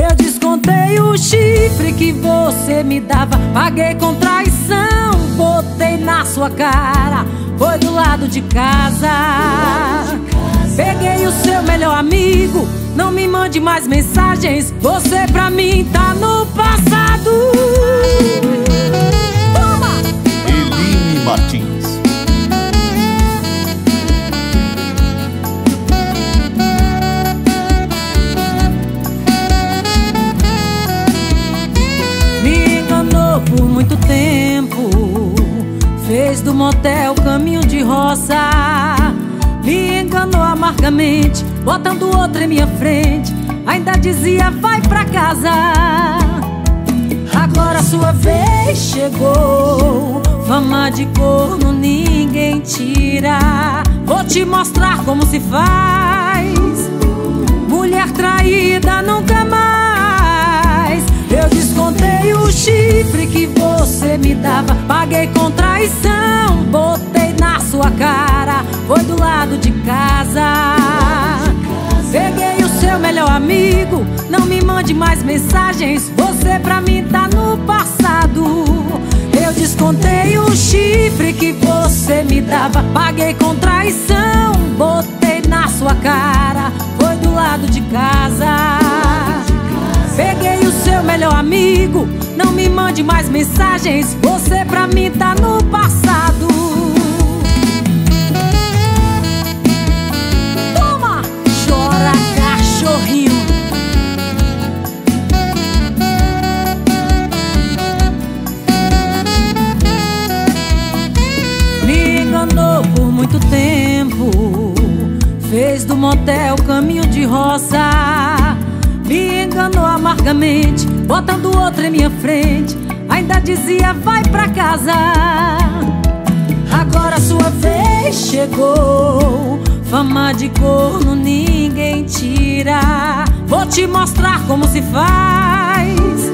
Eu descontei o chifre que você me dava. Paguei com traição, botei na sua cara. Foi do lado de casa. Peguei o seu melhor amigo. Não me mande mais mensagens. Você pra mim motel caminho de roça. Me enganou amargamente Botando outro em minha frente. Ainda dizia vai pra casa. Agora sua vez chegou. Fama de corno ninguém tira. Vou te mostrar como se faz. Mulher traída nunca mais. Eu descontei o chifre que você me dava. Paguei com traição, botei na sua cara Foi do lado de casa. Peguei o seu melhor amigo Não me mande mais mensagens. Você pra mim tá no passado. Eu descontei o chifre que você me dava. Paguei com traição, botei na sua cara Não me mande mais mensagens Você pra mim tá no passado. Toma! Chora, cachorrinho. Me enganou por muito tempo Fez do motel caminho de roça Me enganou amargamente Botando outro em minha frente. Ainda dizia vai pra casa. Agora sua vez chegou. Fama de corno ninguém tira. Vou te mostrar como se faz.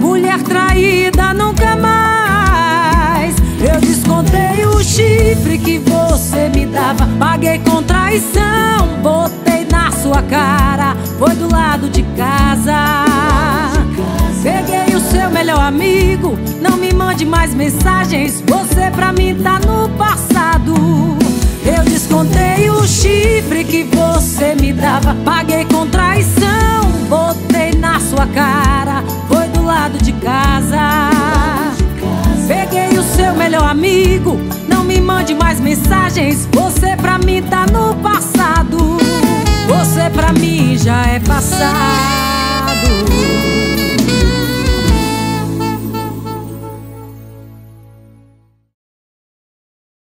Mulher traída nunca mais. Eu descontei o chifre que você me dava. Paguei com traição Botei na sua cara Foi do lado de casa. Peguei o seu melhor amigo. Não me mande mais mensagens. Você pra mim tá no passado. Eu descontei o chifre que você me dava. Paguei com traição. Botei na sua cara. Foi do lado de casa. Peguei o seu melhor amigo. Não me mande mais mensagens. Você pra mim tá no passado Pra